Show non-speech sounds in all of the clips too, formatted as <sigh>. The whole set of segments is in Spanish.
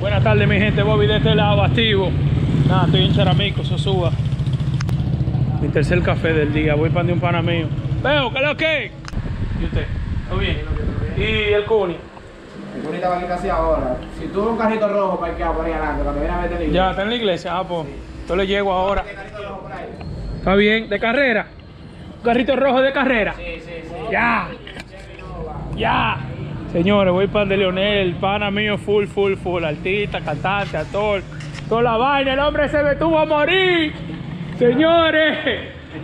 Buenas tardes, mi gente. Bobby de este lado, activo. Nada, estoy en Charamico, Sosúa. Mi tercer café del día. Voy para de un pana mío. Veo, ¿qué es lo que? ¿Y usted? ¿Todo bien? ¿Y el Cuni? El Cuni estaba aquí casi ahora. Si tuvo un carrito rojo parqueado por ahí adelante, cuando viene a meter el Ya, está en la iglesia. Ah, pues. Yo le llego ahora. Está bien, de carrera. Un carrito rojo de carrera. Sí, sí, sí. Ya. Ya. Señores, voy para el de Leonel, pana mío, full, full, full. Artista, cantante, actor. Toda la vaina, el hombre se me tuvo a morir. Señores.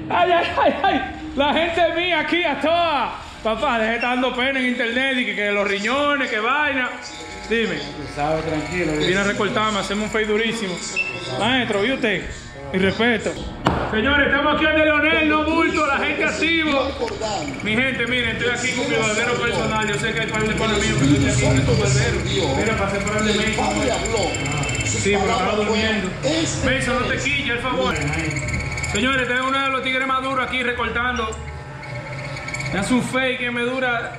Ay, ay, ay, ay. La gente mía aquí a toda. Papá, deje dando pena en internet y que, que los riñones, que vaina. Dime. Sabe, tranquilo. Viene a recortarme, hacemos un fade durísimo. Maestro, ¿y usted? Y respeto. Señores, estamos aquí en de Leonel, no bulto, la gente activo. Mi gente, miren, estoy aquí con mi barbero personal. Yo sé que hay par de panas míos que estoy aquí con barbero. Mira, pasé por el de Mason. Sí, pero estaba durmiendo. Mason, no te quille, el favor. Señores, tengo uno de los tigres más duros aquí recortando. Hace un fake que me dura.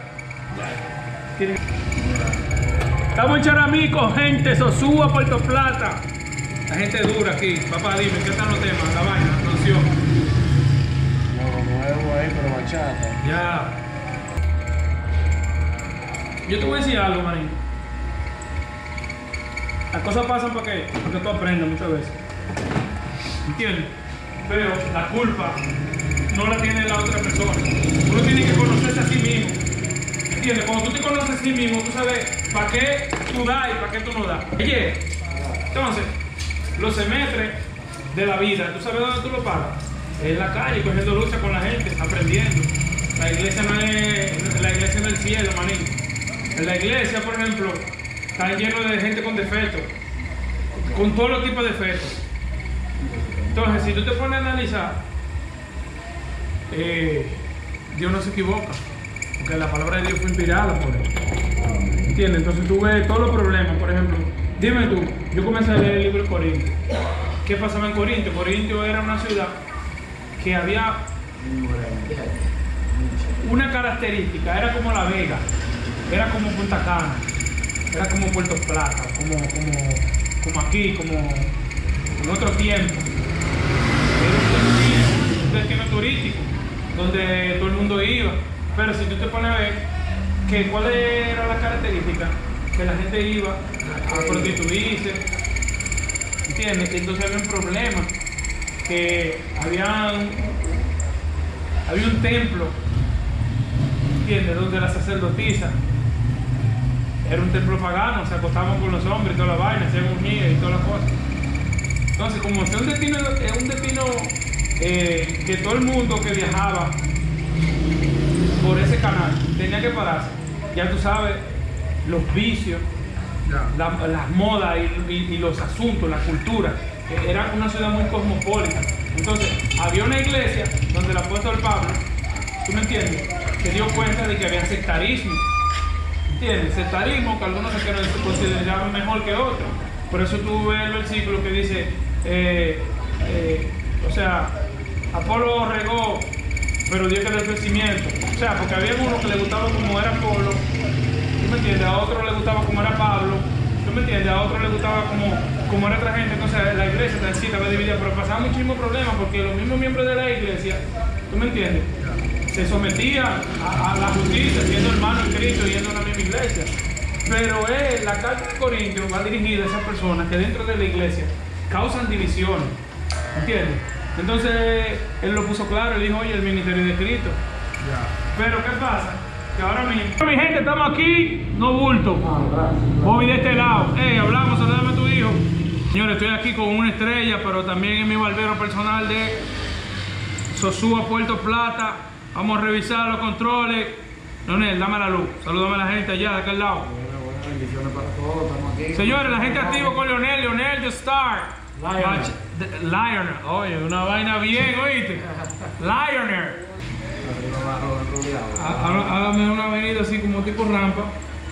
Estamos en Charamico, gente, Sosúa, Puerto Plata. La gente dura aquí. Papá, dime, ¿qué están los temas? La vaina, canción. Lo nuevo ahí, pero bachata. Ya. Yo te voy a decir algo, manito. Las cosas pasan para qué? Porque tú aprendes muchas veces. ¿Entiendes? Pero la culpa no la tiene la otra persona. Uno tiene que conocerse a sí mismo. ¿Entiendes? Cuando tú te conoces a sí mismo, tú sabes para qué tú das y para qué tú no das. Oye, entonces, los semestres de la vida, ¿tú sabes dónde tú lo pagas? En la calle, cogiendo lucha con la gente, aprendiendo. La iglesia no es la iglesia no es el cielo, manín. En la iglesia, por ejemplo, está lleno de gente con defectos, con todos los tipos de defectos. Entonces, si tú te pones a analizar, eh, Dios no se equivoca, porque la palabra de Dios fue inspirada por él. ¿Entiendes? Entonces tú ves todos los problemas, por ejemplo, dime tú, yo comencé a leer el libro de Corinto. ¿Qué pasaba en Corinto? Corinto era una ciudad que había una característica, era como La Vega, era como Punta Cana, era como Puerto Plata, como, como, como aquí, como en otro tiempo. Era un destino, un destino turístico, donde todo el mundo iba. Pero si tú te pones a ver, que ¿cuál era la característica? Que la gente iba a prostituirse, ¿entiendes? Entonces había un problema, que había un, había un templo, ¿entiendes? Donde la sacerdotisa era un templo pagano, se acostaban con los hombres toda la vaina, se unían y todas las cosas. Entonces, como es un destino, es un destino eh, que todo el mundo que viajaba por ese canal tenía que pararse, ya tú sabes, los vicios, la- las modas y, los asuntos, la cultura. Era una ciudad muy cosmopolita. Entonces, había una iglesia donde el apóstol Pablo, ¿tú me entiendes? Se dio cuenta de que había sectarismo. ¿Entiendes? Sectarismo que algunos se consideraban mejor que otros. Por eso tú ves el versículo que dice, eh, eh, o sea, Apolo regó, pero Dios que el crecimiento. O sea, porque había uno que le gustaba como era Apolo, ¿tú me entiendes? A otro le gustaba como era Pablo, ¿tú me entiendes? A otro le gustaba como, como era otra gente. Entonces la iglesia tan sí estaba dividida, pero pasaba muchísimos problemas porque los mismos miembros de la iglesia, ¿tú me entiendes? Se sometían a, a la justicia, siendo hermanos en Cristo yendo a la misma iglesia. Pero él, la carta de Corintios va dirigida a esas personas que dentro de la iglesia causan divisiones. ¿Entiendes? Entonces él lo puso claro, él dijo, oye, el ministerio de Cristo. Pero ¿qué pasa? Ahora mismo... Mi gente, estamos aquí, no bulto. Bobby de este lado. Hey, hablamos, saludame a tu hijo. Señores, estoy aquí con una estrella, pero también es mi barbero personal de Sosúa, Puerto Plata. Vamos a revisar los controles. Leonel, dame la luz. Saludame a la gente allá, de aquel lado. Bendiciones para todos, estamos aquí. Señores, la gente activa con Leonel, Leonel the Star. Lioner. Lioner. Oye, una vaina bien, oíste. Lioner. Há- há- Hágame una avenida así como tipo rampa.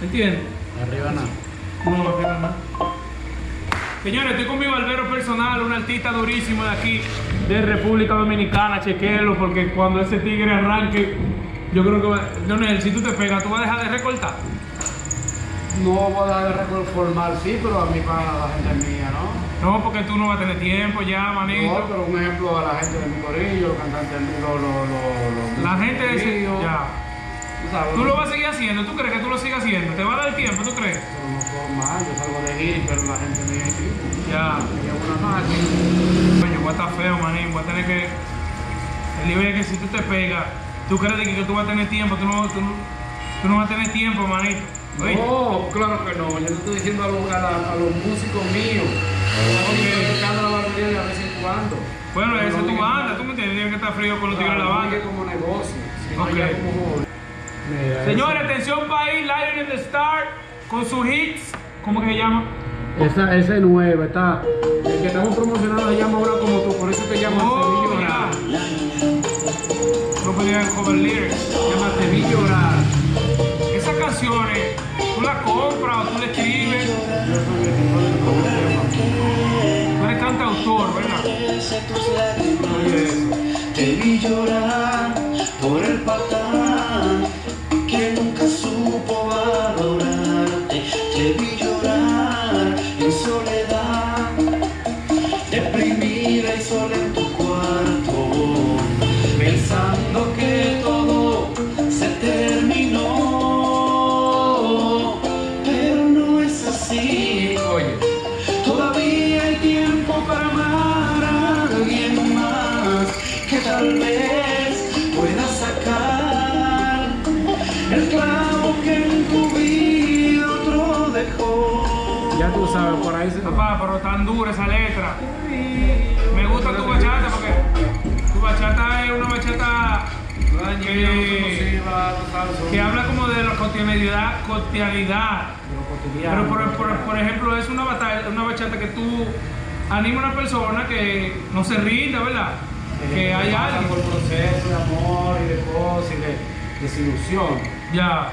¿Entiendes? Arriba nada. No, arriba no. Señores, estoy con mi barbero personal, un artista durísimo de aquí, de República Dominicana. Chequéelo, porque cuando ese tigre arranque, yo creo que va. Leonel, si tú te pegas, tú vas a dejar de recortar. no voy a dejar de reformar, sí, pero a mí para la gente mía, ¿no? No, porque tú no vas a tener tiempo ya, manito. No, pero un ejemplo a la gente de mi corillo, los cantantes, los, los, los, La gente de ese... Ya. tú sabes, Tú lo vas a seguir haciendo, ¿tú crees que tú lo sigas haciendo? ¿Te va a dar tiempo, tú crees? Pero no puedo más, yo salgo de gira, pero la gente mía aquí, Ya. llevo una máquina. Oye, voy a estar feo, manín. Voy a tener que. El nivel es que si tú te pegas, tú crees que, tú vas a tener tiempo, tú no, tú, tú no vas a tener tiempo, manito. Oye, No, claro que no, yo te estoy diciendo a los, a la- a los músicos míos. Yo estoy tocando la batería de vez en cuando. bueno, esa es tu banda, tú me entiendes, que estar frío con los tigres de la banda. como negocio, Señores, atención país, Lion in the Star, con sus hits, ¿cómo que se llama? Esa, esa es nueva, está. El que estamos promocionando se llama ahora como tú, por eso te llama Oh. No podía cover lyrics. Se llama Te vi llorar. Esas canciones, tú las compras o tú le escribes, cantautor, ¿verdad? Te vi llorar por el patán tú sabes, por ahí se Papá, pero tan dura esa letra. Me gusta tu bachata porque tu bachata es una bachata que, que habla como de la cotidianidad, cotidianidad. Pero por, por- por ejemplo es una, batalla, una bachata que tú anima a una persona que no se rinda, ¿verdad? Que hay pasa algo. por proceso de amor y de cosas y de desilusión. Ya.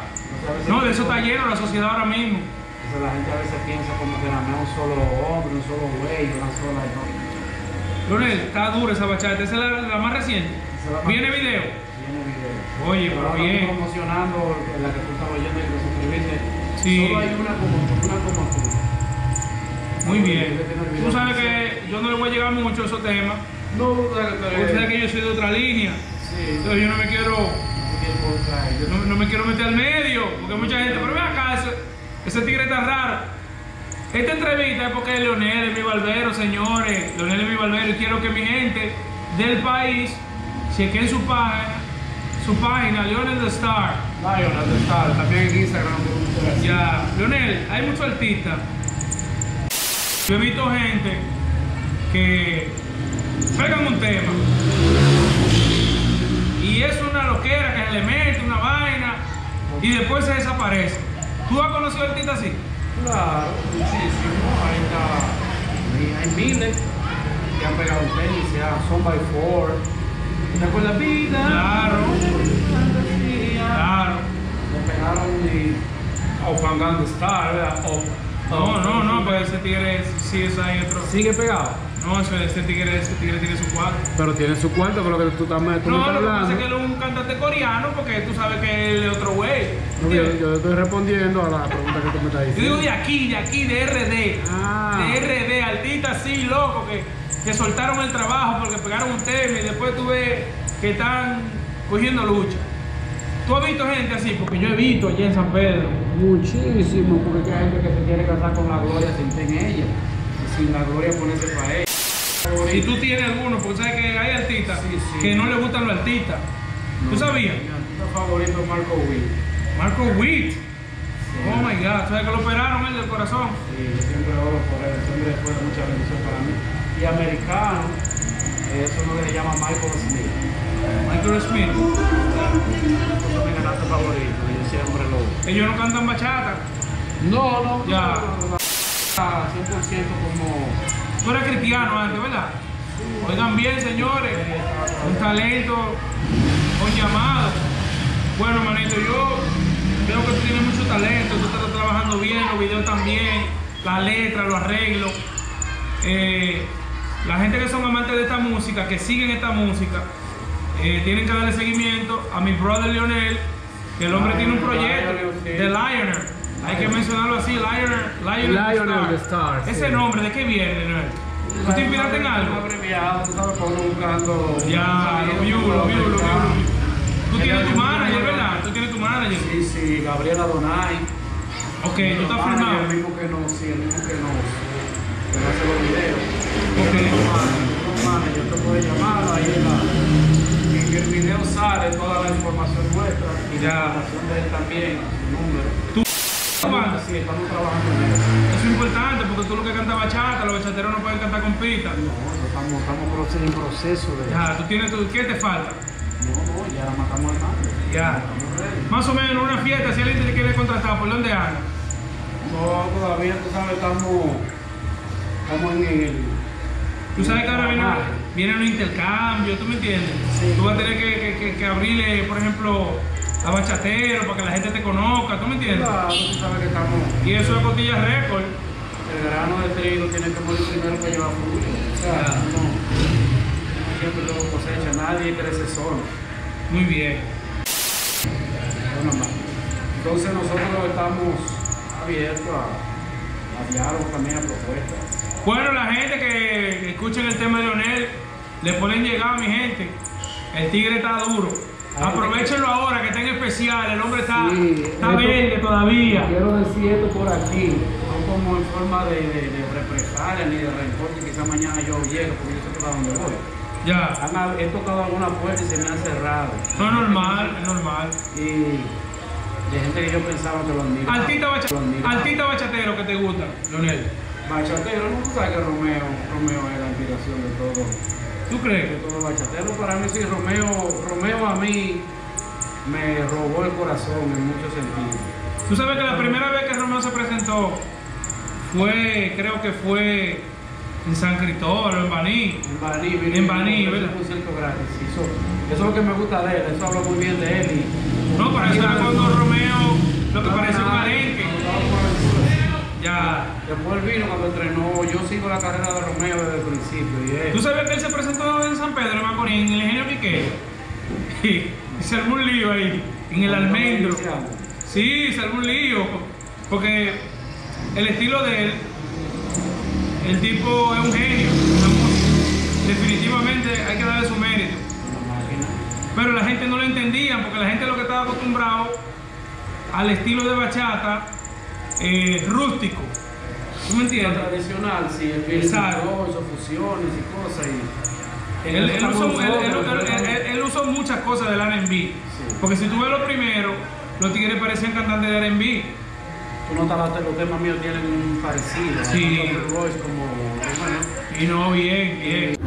No, de eso está lleno la sociedad ahora mismo. Entonces, la gente a veces piensa como que nada más un solo hombre, un solo güey, una sola. No. Leonel, está dura esa bachata, esa es la, la más reciente. Es la más- Viene video. Viene video. Oye, Pero pero bien. estamos promocionando la que tú estabas oyendo y que suscribiste. Sí. Solo hay una como una como tú. Muy bien. Tú sabes que yo no le voy a llegar mucho a esos temas. No, o sea, que tú Porque eres- sabes que yo soy de otra línea. Sí, Entonces yo no me quiero, no, no me quiero meter al medio. Porque mucha gente, pero ven acá, ese, tigre está raro. Esta entrevista es porque Leonel es mi barbero, señores. Leonel es mi barbero y quiero que mi gente del país chequen su página, su página, Leonel the Star. ¿dónde está? También en Instagram. Ya, Leonel, hay muchos artistas. Yo he visto gente que pegan un tema y es una loquera que se le mete una vaina y después se desaparece. ¿Tú has conocido artistas así? Claro, muchísimo. Ahí está. Hay miles que han pegado tenis, ya Son by Four. ¿Te acuerdas? Vida. Claro, claro. Le pegaron y. O Pangan Star, ¿verdad? O, No, no, no, pero ese tigre sí es ahí otro. Sigue pegado. No, tigre, ese tigre tiene su cuarto. Pero tiene su cuarto, pero que tú también tú me No, estás lo que pasa hablando. es que él es un cantante coreano porque tú sabes que él es otro güey. No, yo, estoy respondiendo a la pregunta que tú me estás Yo digo diciendo. de aquí, de aquí, de RD. Ah. De RD, artistas así, locos, que, que soltaron el trabajo porque pegaron un tema y después tú ves que están cogiendo lucha. ¿Tú has visto gente así? Porque yo he visto allá en San Pedro. Muchísimo, porque hay gente que se quiere casar con la gloria sin ser ella. Y sin la gloria ponerse para ella. Si tú tienes alguno, porque sabes que hay artistas Sí, sí. que no le gustan los artistas. ¿Tú sabías? Mi artista favorito es Marco Will. Marco Witt. Oh my God, ¿sabes que lo operaron él del corazón? Sí, yo siempre oro por él, siempre fue de mucha bendición para mí. Y americano, eh, eso no le llama Michael Smith. Michael Smith. Eso es mi cantante favorito, y yo siempre lo. Ellos no cantan bachata. No, no, Ya. no, no, no. Ah, 100% como. Tú eres cristiano antes, ¿verdad? Oigan bien, señores. Un talento con llamado. Bueno, manito, yo veo que tú tienes mucho talento, tú estás trabajando bien, los videos también, la letra, los arreglos. Eh, la gente que son amantes de esta música, que siguen esta música, eh, tienen que darle seguimiento a mi brother Lionel, que el hombre tiene un proyecto, The Lioner. Hay que mencionarlo así, Lionel, Lionel, Lionel the the Star, Ese sí. nombre, ¿de qué viene? ¿Tú te inspiraste en algo? abreviado, tú sabes, por buscando. Ya, lo vio, lo vio, lo vio. Tú tienes es tu manager, ¿verdad? Tú tienes tu manager. Sí, sí, Gabriela Donay. Ok, tú estás Manager, firmado. El mismo que nos, sí, el mismo que nos, que nos hace los videos. Ok. Managers, tú puedes llamarlo, ahí en, la, en el video sale toda la información nuestra y Ya. la información de él también, Estamos, trabajando en eso. Eso es importante porque tú lo que cantas bachata, los bachateros no pueden cantar con pita. No, estamos, estamos en proceso de... Ya, tú tienes tu, ¿qué te falta? No, no, ya matamos al manager. Ya. Más o menos en una fiesta, si alguien te quiere contratar, ¿por dónde anda? No, todavía, tú sabes, estamos, estamos en el... Tú sabes que ahora vienen, Ah, vienen los intercambios, ¿tú me entiendes? Sí. Tú vas a tener que, que, que- que abrirle, por ejemplo, a bachatero para que la gente te conozca, ¿tú me entiendes? Claro, tú sabes que estamos... Y eso es cotilla récord. El grano de trigo tiene que morir primero para llevar fruto. O sea, no, no siempre lo cosecha, nadie crece solo. Muy bien. Bueno. Entonces nosotros estamos abiertos a, a diálogo también, a propuestas. Bueno, la gente que, escuchen el tema de Leonel, le ponen llegado, mi gente. El tigre está duro. Aprovechenlo ahora que está en especial. El hombre está, Sí, está esto- verde todavía. Quiero decir esto por aquí, no como en forma de, de, de represalia ni de rencor, que quizá mañana yo llegue porque yo sé para dónde voy. Ya. Han he tocado alguna puerta y se me han cerrado. No es normal, es normal. Y de gente que yo pensaba que lo admiraba. Altita, bacha- altita bachatero que te gusta, Leonel. Bachatero, no tú sabes que Romeo, Romeo es la inspiración de todo, ¿Tú de crees? todo bachatero. Para mí sí, Romeo, Romeo a mí me robó el corazón en muchos sentidos. Tú sabes que la primera vez que Romeo se presentó fue, creo que fue en San Cristóbal o en Baní. En Baní, En Baní, ¿verdad? concierto gratis. Eso, eso es lo que me gusta de él, eso habla muy bien de él. Y, No, pero eso era cuando Romeo lo que parecía un arenque. Ya. Ya. Después él vino cuando entrenó, yo sigo la carrera de Romeo desde el principio. Y él, ¿Tú sabes que él se presentó en San Pedro de Macorís, en el Ingenio Piqué? <laughs> Y se armó un lío ahí, en el almendro. Sí, se armó un lío. Porque el estilo de él, el tipo es un genio. Definitivamente hay que darle su mérito. Pero la gente no lo entendía porque la gente lo que estaba acostumbrado al estilo de bachata eh, rústico. ¿Tú me entiendes? tradicional, sí, el Exacto. fusiones y cosas. Y, Él, usó, muchas cosas del R&B. Porque si tú ves lo primero, los tigres parecían cantantes de R&B. Tú notas los temas míos tienen un parecido. Sí. Tanto Royce como Romeo. Y no, bien, bien.